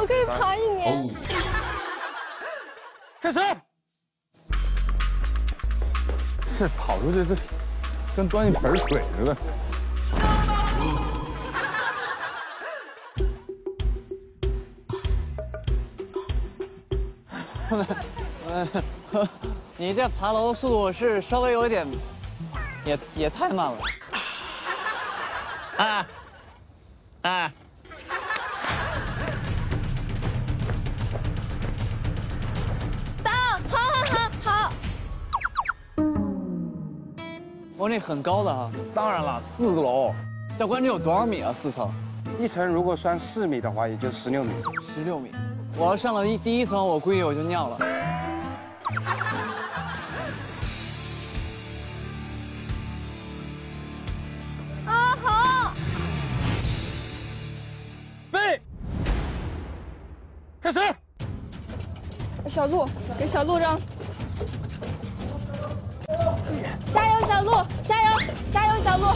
我可以爬一年。开始。这跑出去，这跟端一盆水似的。你这爬楼速度是稍微有一点，也也太慢了。哎，哎，我那很高的哈。当然了，四个楼。教官，这有多少米啊？四层？一层如果算四米的话，也就十六米。十六米。我要上了一第一层，我估计我就尿了。啊 好。备，开始。小鹿，给小鹿让。加油，小鹿！加油，加油，小鹿！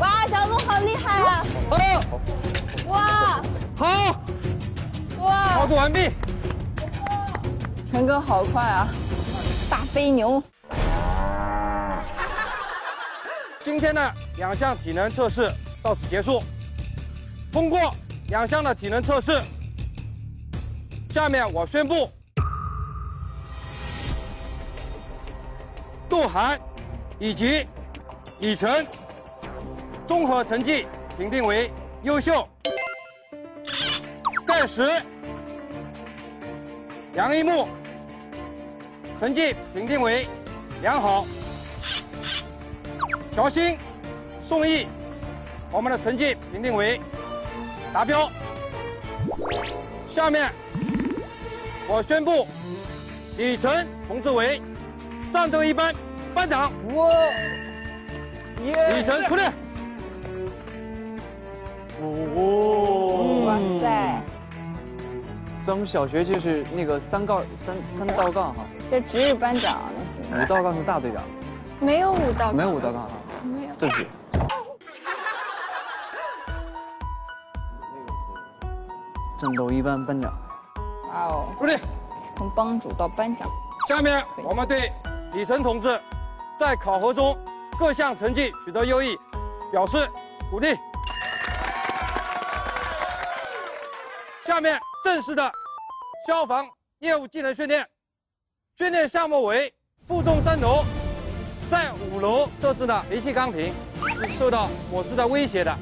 哇，小鹿好厉害啊！好，哇，好，哇！操作完毕。陈哥好快啊，大飞牛！今天的两项体能测试到此结束。通过两项的体能测试，下面我宣布，杜涵以及李晨综合成绩评定为优秀，盖石、杨一木成绩评定为良好，乔欣、宋毅，我们的成绩评定为达标。下面我宣布李晨同志为战斗一班班长。哇！李晨出列。哦！哇塞！咱们小学就是那个三杠三三道杠哈，这值日班长那是。五道杠是大队长，没有五道杠。没有五道杠哈。没有。对不起。战斗一班班长。哇哦！入列。从帮主到班长。下面我们对李晨同志在考核中各项成绩取得优异表示鼓励。下面正式的消防业务技能训练，训练项目为负重登楼，在五楼设置的煤气钢瓶是受到火势的威胁的。